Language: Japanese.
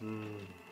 うん。